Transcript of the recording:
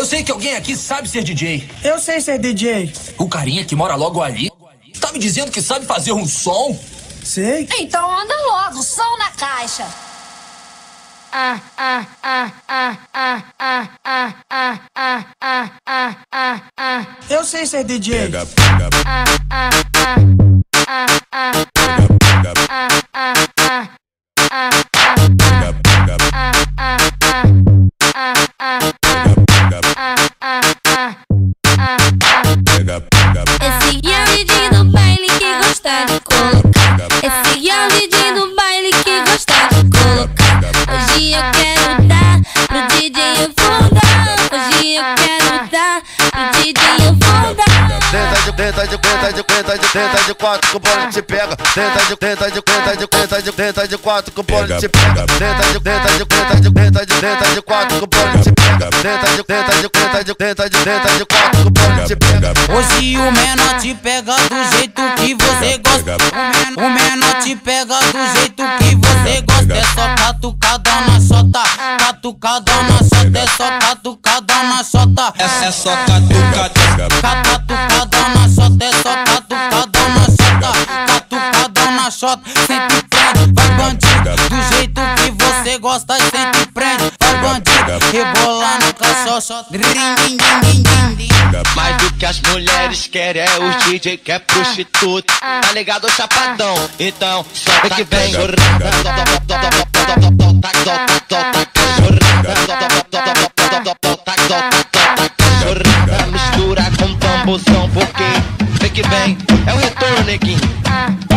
Eu sei que alguém aqui sabe ser DJ. Eu sei ser DJ. O carinha que mora logo ali. Tá me dizendo que sabe fazer um som? Sei. Então anda logo, som na caixa. Ah, ah, ah, ah, ah, ah, ah, ah, ah, ah, ah, ah, ah. Eu sei ser DJ. Pega, pega, Ah, ah, ah, ah, ah, Tenta de, tenta de, tenta de, tenta de, quatro que o bolo te pega. Tenta de, tenta de, tenta de, tenta de, tenta de quatro que o bolo te pega. Tenta de, tenta de, tenta de, tenta de, tenta de quatro que o bolo te pega. Tenta de, tenta de, tenta de, tenta de, tenta de quatro que o bolo te pega. Hoje o menor te pega do jeito que você gosta. O men- O menor te pega do jeito que você gosta. É só catucada na chota, catucada na chota. É só catucada na chota. É, é só catucada, catucada xota, sempre prende. Vai bandido do jeito que você gosta, sempre prende. Vai bandido rebolando com a xoxota. Mas do que as mulheres querem é o DJ que é prostituta. Tá ligado, chapadão? Então, vem que vem. Mistura com tambozão, porque vem que vem. É o retorno, neguinho.